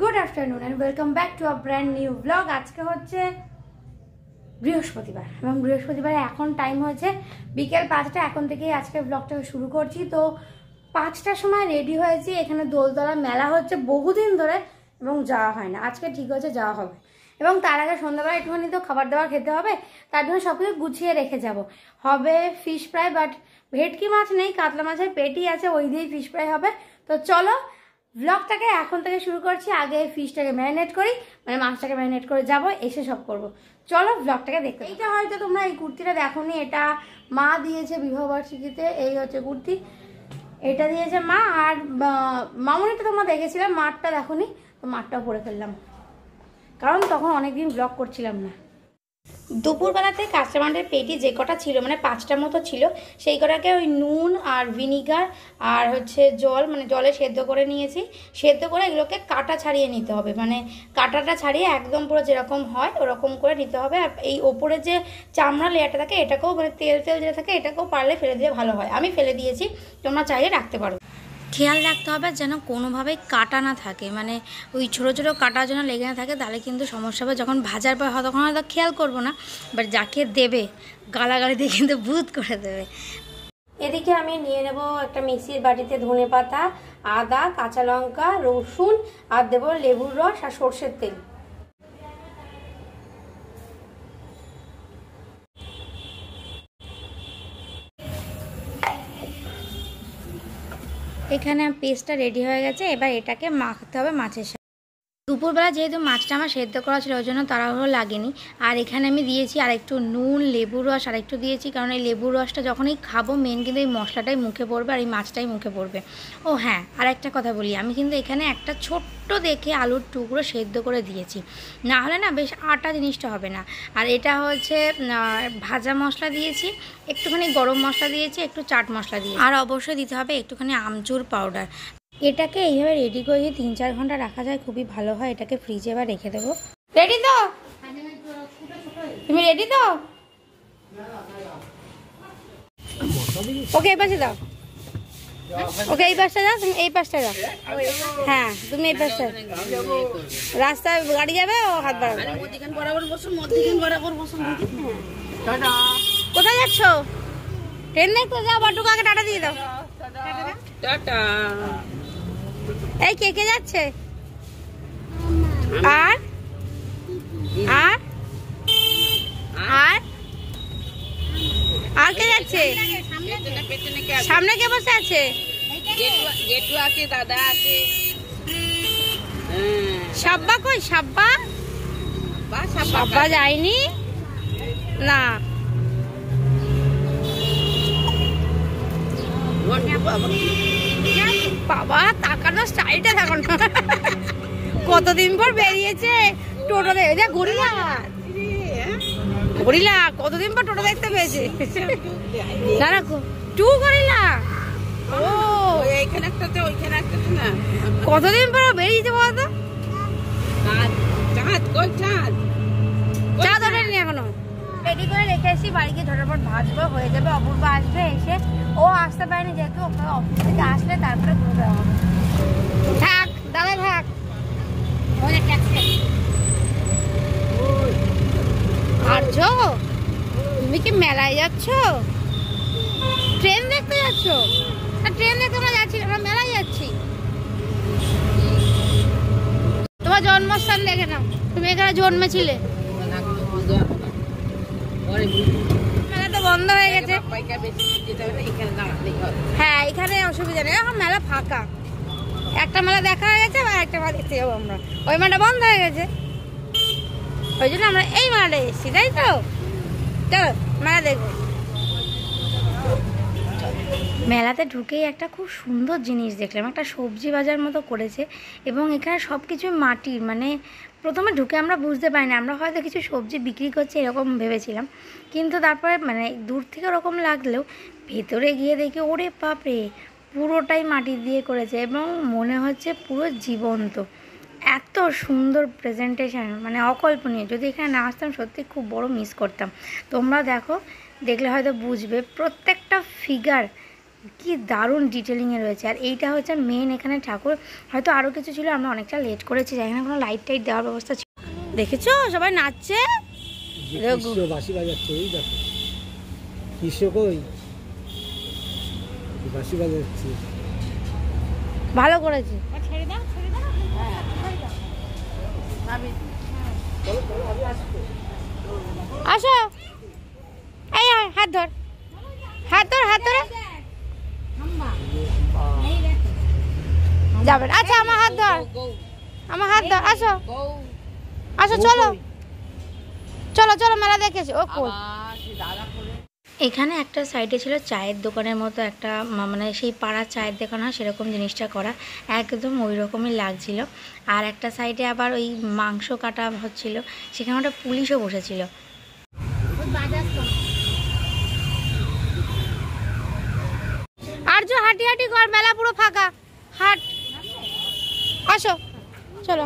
Good afternoon and welcome back to a brand new blog আজকে হচ্ছে বৃহস্পতিবার এবং বৃহস্পতিবারে এখন টাইম হয়েছে বিকেল পাঁচটা। এখন থেকেই আজকে ব্লগটা শুরু করছি। তো পাঁচটার সময় রেডি হয়েছি। এখানে দোলতলা মেলা হচ্ছে বহুদিন ধরে এবং যাওয়া হয় না। আজকে ঠিক হচ্ছে যাওয়া হবে। এবং তার আগে সন্ধ্যাবেলা একটুখানি তো খাবার দাবার খেতে হবে, তার জন্য সব কিছু গুছিয়ে রেখে যাব। হবে ফিশ ফ্রাই বাট ভেটকি মাছ নেই, কাতলা মাছের পেটি আছে, ওই দিয়েই ফিশ ফ্রাই হবে। তো চলো ব্লগটাকে এখন থেকে শুরু করছি, আগে ফিশটাকে ম্যারিনেট করি মানে মাছটাকে ম্যারিনেট করে যাব, এসে সব করব। চলো ব্লগটাকে দেখতে এইটা হয়তো তোমরা এই কুর্তিটা দেখোনি, এটা মা দিয়েছে বিবাহবার্ষিকীতে এই হচ্ছে কুর্তি। এটা দিয়েছে মা, আর মামুনিটা তোমরা দেখেছিলাম, মাঠটা দেখোনি, তো মাঠটাও পরে ফেললাম। কারণ তখন অনেকদিন ব্লগ করছিলাম না। দুপুরবেলাতে কাঁচামান্ডের পেটি যে কটা ছিল মানে পাঁচটা মতো ছিল, সেই কটাকে ওই নুন আর ভিনিগার আর হচ্ছে জল মানে জলে সেদ্ধ করে নিয়েছি। সেদ্ধ করে এগুলোকে কাটা ছাড়িয়ে নিতে হবে মানে কাটাটা ছাড়িয়ে একদম পুরো যেরকম হয় ওরকম করে নিতে হবে। আর এই ওপরে যে চামড়া লেয়ারটা থাকে, এটাকেও মানে তেল তেল যেটা থাকে, এটাকেও পারলে ফেলে দিলে ভালো হয়। আমি ফেলে দিয়েছি, তোমরা চাইলে রাখতে পারো। খেয়াল রাখতে হবে যেন কোনোভাবেই কাটা না থাকে। মানে ওই ছোটো ছোটো কাটা যেন লেগে না থাকে, তাহলে কিন্তু সমস্যা হবে। যখন ভাজার পর তখন হয়তো খেয়াল করব না বাট যাকে দেবে, গালাগালি দিয়ে কিন্তু বুধ করে দেবে। এদিকে আমি নিয়ে নেব একটা মিক্সির বাটিতে ধনে পাতা, আদা, কাঁচা লঙ্কা, রসুন, আর দেবো লেবুর রস আর সর্ষের তেল। এখানে পেস্টটা রেডি হয়ে গেছে এবার এটাকে মাখতে হবে মাছের দুপুরবেলা যেহেতু মাছটা আমার সেদ্ধ করা ছিল, ওই জন্য তাড়াহুড়ো লাগেনি। আর এখানে আমি দিয়েছি আর একটু নুন, লেবুর রস আর একটু দিয়েছি, কারণ এই লেবুর রসটা যখনই খাব মেন কিন্তু এই মশলাটাই মুখে পড়বে আর এই মাছটাই মুখে পড়বে। ও হ্যাঁ আর একটা কথা বলি, আমি কিন্তু এখানে একটা ছোট্ট দেখে আলুর টুকরো সেদ্ধ করে দিয়েছি। না হলে না বেশ আটা জিনিসটা হবে না। আর এটা হচ্ছে ভাজা মশলা দিয়েছি, একটুখানি গরম মশলা দিয়েছি, একটু চাট মশলা দিয়েছি। আর অবশ্যই দিতে হবে একটুখানি আমচুর পাউডার এটাকে এইভাবে রেডি করে তিন চার ঘণ্টা রাখা যায় খুবই ভালো হয়। এটাকে ফ্রিজে এবার রেখে দেবো। রেডি তো? তুমি রেডি তো? ওকে এই পাশে দাও। ওকে এই পাশটা যাও তুমি এই পাশটা যাও হ্যাঁ তুমি এই পাশটা রাস্তায় গাড়ি যাবে ও হাত বাড়াবে। বরাবর বসুন বরাবর বসুন কোথায় যাচ্ছ? ট্রেন দেখতে যাও বাটুকে আগে টাটা দিয়ে দাও। টাটা। এই কে কে যাচ্ছে? আর? আর? আর? আর কে যাচ্ছে? সামনে কে বসে আছে? গেটু গেটু আছে দাদা আছে। হ্যাঁ। সাব্বা কই? সাব্বা? সাব্বা যায়নি? না। বাবা। তাকানো স্টাইলটা দেখো না কতদিন পর বেরিয়েছে? টোটো দেখে যা গরিলা। গরিলা কতদিন পর টোটো দেখতে পেয়েছে? না না টু গরিলা। ও। এইখানে একটা আছে ওইখানে একটা না কতদিন পর বেরিয়েছে বলতো? চাঁদ চাঁদ কই চাঁদ? চা ধরেনি এখনও। রেডি করে রেখে এসেছি বাড়ি গিয়ে ঝটাপট ভাজবো, হয়ে যাবে, অপূর্ব আসবে এসে। ও আসতে পারেনি যেহেতু ওকে অফিস থেকে আসলে তারপরে ঘুরে দেওয়া হবে থাক, দাদা থাক। ওদের ট্যাক্সি আর্য তুমি কি মেলায় যাচ্ছ? ট্রেন দেখতে যাচ্ছ? ট্রেন দেখতে আমরা যাচ্ছি আমরা মেলায় যাচ্ছি। তোমার জন্মস্থান দেখে নাও। তুমি এখানে জন্মেছিলে। মেলা তো বন্ধ হয়ে গেছে। হ্যাঁ এখানে অসুবিধা নেই। এখন মেলা ফাঁকা। একটা মেলা দেখা হয়ে গেছে আর একটা মেলা দেখতে যাব আমরা। ওই মেলাটা বন্ধ হয়ে গেছে। ওই জন্য আমরা এই মেলাটা এসেছি তাই তো? চলো মেলা দেখব। মেলাতে ঢুকেই একটা খুব সুন্দর জিনিস দেখলাম। একটা সবজি বাজার মতো করেছে এবং এখানে সব কিছু মাটির মানে প্রথমে ঢুকে আমরা বুঝতে পারি না আমরা হয়তো কিছু সবজি বিক্রি করছে এরকম ভেবেছিলাম। কিন্তু তারপরে মানে দূর থেকে ওরকম লাগলেও ভেতরে গিয়ে দেখি, ওরে বাপরে, পুরোটাই মাটি দিয়ে করেছে এবং মনে হচ্ছে পুরো জীবন্ত। এত সুন্দর প্রেজেন্টেশন মানে অকল্পনীয়। যদি এখানে না আসতাম সত্যি খুব বড় মিস করতাম। তোমরা দেখো, দেখলে হয়তো বুঝবে, প্রত্যেকটা ফিগার কি দারুণ ডিটেলিংয়ে রয়েছে। আর এইটা হচ্ছে মেন এখানে ঠাকুর। হয়তো আরও কিছু ছিল আমরা অনেকটা লেট করেছি জানি না কোনো লাইট টাইট দেওয়ার ব্যবস্থা ছিল। দেখেছ? সবাই নাচছে? বাজাচ্ছে দেখো। বাজাচ্ছে। ভালো করেছে। আসো। এই হাত ধর। হাত ধর হাত ধর। যাবেন। আচ্ছা আমার হাত ধর। আমার হাত ধর। আসো। আসো চলো। চলো চলো মেলা দেখেছি ও কই? এখানে একটা সাইডে ছিল চায়ের দোকানের মতো একটা মানে সেই পাড়ার চায়ের দোকান হয় সেরকম জিনিসটা করা। একদম ওই রকমই লাগছিল। আর একটা সাইডে আবার ওই মাংস কাটা হচ্ছিল। সেখানে ওটা পুলিশও বসেছিল। আর্য হাঁটি হাঁটি কর। মেলা পুরো ফাঁকা। হাট। আসো। চলো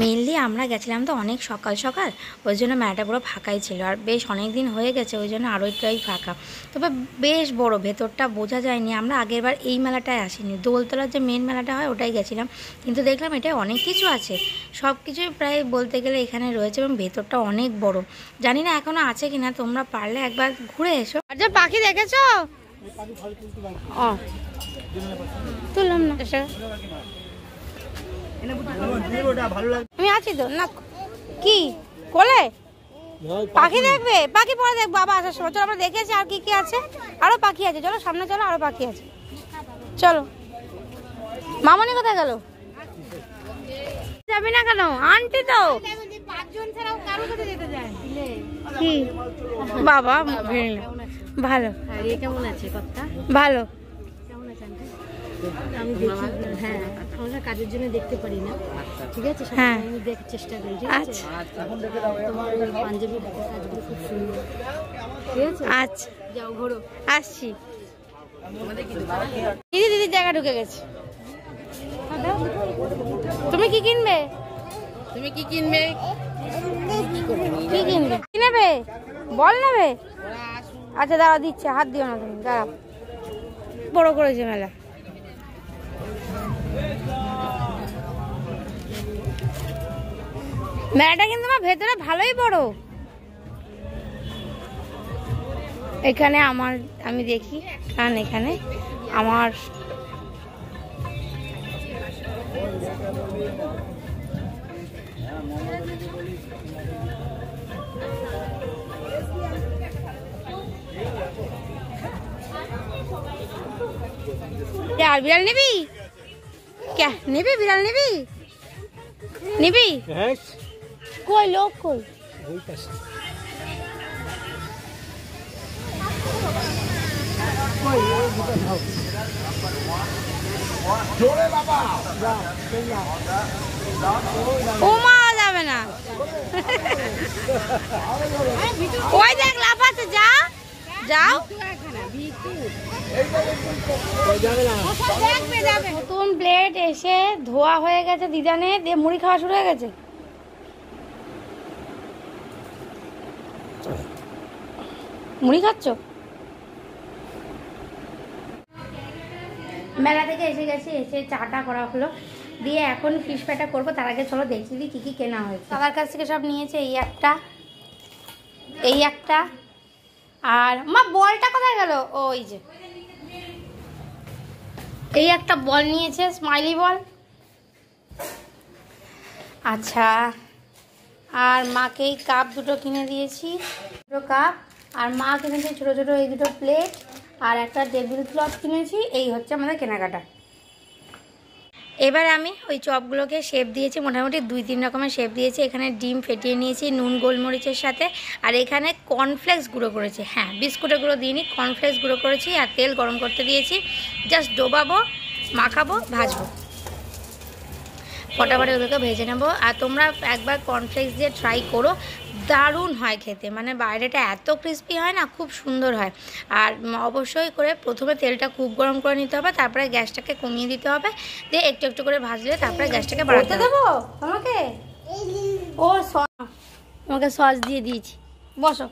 মেনলি আমরা গেছিলাম তো অনেক সকাল সকাল ওই জন্য মেলাটা পুরো ফাঁকাই ছিল। আর বেশ অনেক দিন হয়ে গেছে ওই জন্য আরও আরোটাই ফাঁকা। তবে বেশ বড় ভেতরটা বোঝা যায়নি। আমরা আগেরবার এই মেলাটায় আসিনি। দোলতলার যে মেন মেলাটা হয় ওটাই গেছিলাম। কিন্তু দেখলাম এটা অনেক কিছু আছে। সব কিছুই প্রায় বলতে গেলে এখানে রয়েছে এবং ভেতরটা অনেক বড়। জানি না এখনও আছে কিনা তোমরা পারলে একবার ঘুরে এসো। আর যে পাখি দেখেছ? ও। তুললাম না। আমি আছি তো, না, কি? কোলে? পাখি দেখবে? পাখি পরে দেখব, আবার আসার সময়। চলো, আমরা দেখেছি আর কি কি আছে। আরও পাখি আছে, চলো, সামনে চলো, আরও পাখি আছে। চলো। মামনি কোথায় গেল? যাবি না কেন? আন্টি তো। বাবা, ভালো। ভালো? আমি দেখি হ্যাঁ আমরা কাজের জন্য দেখতে পারি না। ঠিক আছে? হ্যাঁ। আমি দেখার চেষ্টা করি ঠিক আছে? আচ্ছা। তোমার পাঞ্জাবি কাজগুলো খুব সুন্দর। ঠিক আছে? আচ্ছা। যাও ঘোরো। আসছি। দিদি দিদি জায়গা ঢুকে গেছে। তুমি কি কিনবে? তুমি কি কিনবে? কি কিনবে? কি নেবে বল নেবে? আচ্ছা দাঁড়া দিচ্ছে। হাত দিও না তুমি দাঁড়াও। বড় করেছে মেলা। মেলাটা কিন্তু আমার ভেতরে ভালোই বড়। এখানে আমার, আমি দেখি, কারণ এখানে আমার আর বিড়াল নিবি? কে, নিবি বিড়াল নিবি? নিবি? হ্যাঁ। কই লোক কই? ওই পাশে ওমা যাবে না। ওই দেখ লাফাচ্ছে যা। যাও। প্লেট এসে ধোয়া হয়ে গেছে দিদানে দিয়ে মুড়ি খাওয়া শুরু হয়ে গেছে। মুড়ি খাচ্ছ? মেলা থেকে এসে গেছি এসে চাটা করা হলো। দিয়ে এখন ফিশ ফ্রাইটা করব। তার আগে চলো দেখি দিই কী কী কেনা হয়েছে। সবার কাছ থেকে সব নিয়েছে এই একটা এই একটা আর মা বলটা কোথায় গেল? ওই যে। এই একটা বল নিয়েছে স্মাইলি বল। আচ্ছা আর মাকে এই কাপ দুটো কিনে দিয়েছি। দুটো কাপ আর মা কিনেছে ছোটো ছোটো এই দুটো প্লেট আর একটা টেবিল ক্লথ কিনেছি, এই হচ্ছে আমাদের কেনাকাটা। এবার আমি ওই চপগুলোকে শেপ দিয়েছি, মোটামুটি দুই তিন রকমের শেপ দিয়েছি। এখানে ডিম ফেটিয়ে নিয়েছি, নুন, গোলমরিচের সাথে। আর এখানে কর্নফ্লেক্স গুঁড়ো করেছি। হ্যাঁ বিস্কুটের গুঁড়ো দিইনি কর্নফ্লেক্স গুঁড়ো করেছি আর তেল গরম করতে দিয়েছি। জাস্ট ডোবাবো, মাখাবো, ভাজবো। ফটাফট ওদেরকে ভেজে নেব। আর তোমরা একবার কর্নফ্লেক্স দিয়ে ট্রাই করো। দারুণ হয় খেতে। মানে বাইরেটা এত ক্রিস্পি হয় না খুব সুন্দর হয়। আর অবশ্যই করে প্রথমে তেলটা খুব গরম করে নিতে হবে তারপরে গ্যাসটাকে কমিয়ে দিতে হবে। দিয়ে একটু একটু করে ভাজলে তারপরে গ্যাসটাকে বাড়াতে দেবো? তোমাকে ও তোমাকে সস দিয়ে দিয়েছি। বসো।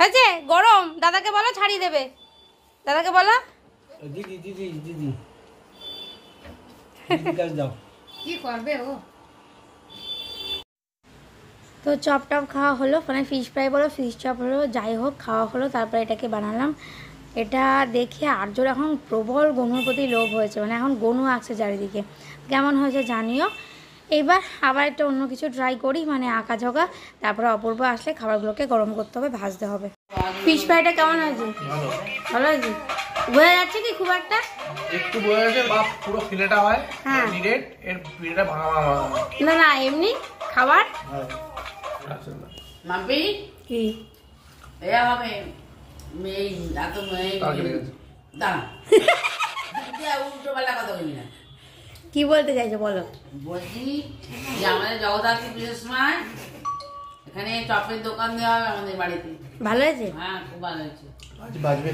হয়েছে? গরম। দাদাকে বলো ছাড়িয়ে দেবে। দাদাকে বলো। দিদি দিদি দিদি। দাও। কি করবে ও? তো চপ টপ খাওয়া হলো মানে ফিশ ফ্রাই বলো ফিশ চপ হলো যাই হোক খাওয়া হলো তারপরে এটাকে বানালাম। এটা দেখে আর্যর এখন প্রবল গনুর প্রতি লোভ হয়েছে মানে এখন গনু আছে চারিদিকে। কেমন হয়েছে জানিও? এবার আবার একটা অন্য কিছু ট্রাই করি মানে আঁকা ঝোঁকা তারপরে অপূর্ব আসলে খাবারগুলোকে গরম করতে হবে ভাজতে হবে। ফিশ ফ্রাইটা কেমন হয়েছে? ভালো। হয়েছে? বোঝা যাচ্ছে কি খুব একটা? একটু বোঝা যাচ্ছে বা পুরো ফিলেটা হয় হ্যাঁ। এর ফিলেটা ভাঙা ভাঙা না না এমনি খাবার? না। মাম্পি কি? এ হবে মেয়ে এত মেয়ে তার কেটে গেছে। দাঁড়া উল্টো কথা বলবি না কি বলতে চাইছো বলো বলছি যে আমাদের জগদ্ধাত্রী পুজোর সময় এখানে চপের দোকান দেওয়া হবে আমাদের বাড়িতে ভালো হয়েছে হ্যাঁ খুব ভালো হয়েছে আজ বাজবে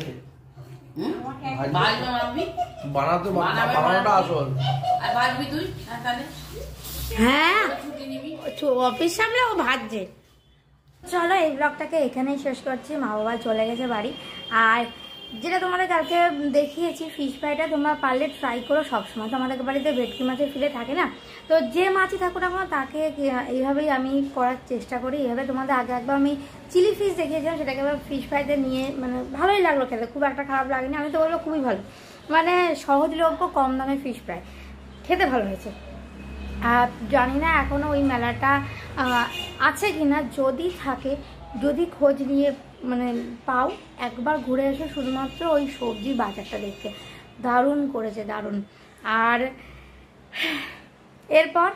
বানাতে বানানোটা আসল। আর ভাজবি তুই? হ্যাঁ হ্যাঁ। অফিস সামলে ও ভাজছে। চলো এই ব্লগটাকে এখানেই শেষ করছি। মা বাবা চলে গেছে বাড়ি। আর যেটা তোমাদের কালকে দেখিয়েছি ফিশ ফ্রাইটা তোমরা পারলে ট্রাই করো। সবসময় তো আমাদের বাড়িতে ভেটকি মাছের ফিলে থাকে না। তো যে মাছই থাকুক না তাকে এইভাবেই আমি করার চেষ্টা করি। এইভাবে তোমাদের আগে একবার আমি চিলি ফিশ দেখিয়েছিলাম, সেটাকে এবার ফিশ ফ্রাইতে নিয়ে মানে ভালোই লাগল খেতে। খুব একটা খারাপ লাগেনি। আমি তো বলব খুবই ভালো। মানে সহজলভ্য কম দামে ফিশ ফ্রাই খেতে ভালো হয়েছে। আর জানি না এখনও ওই মেলাটা আছে কি না যদি থাকে, যদি খোঁজ নিয়ে মানে পাও, একবার ঘুরে এসো শুধুমাত্র ওই সবজি বাজারটা দেখতে। দারুণ করেছে, দারুণ। আর এরপর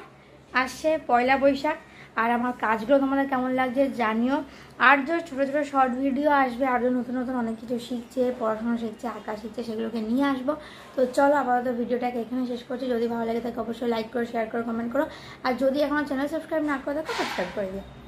আসছে পয়লা বৈশাখ। আর আমার কাজগুলো তোমাদের কেমন লাগছে জানিও। আর যে ছোটো ছোটো শর্ট ভিডিও আসবে আরও নতুন নতুন অনেক কিছু শিখছে, পড়াশোনা শিখছে, আঁকা শিখছে, সেগুলোকে নিয়ে আসব। তো চলো আপাতত ভিডিওটাকে এখানে শেষ করছি। যদি ভালো লাগে তাকে অবশ্যই লাইক করো শেয়ার করো কমেন্ট করো। আর যদি এখনও চ্যানেল সাবস্ক্রাইব না করে থাকো সাবস্ক্রাইব করে দিও।